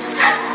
Seth.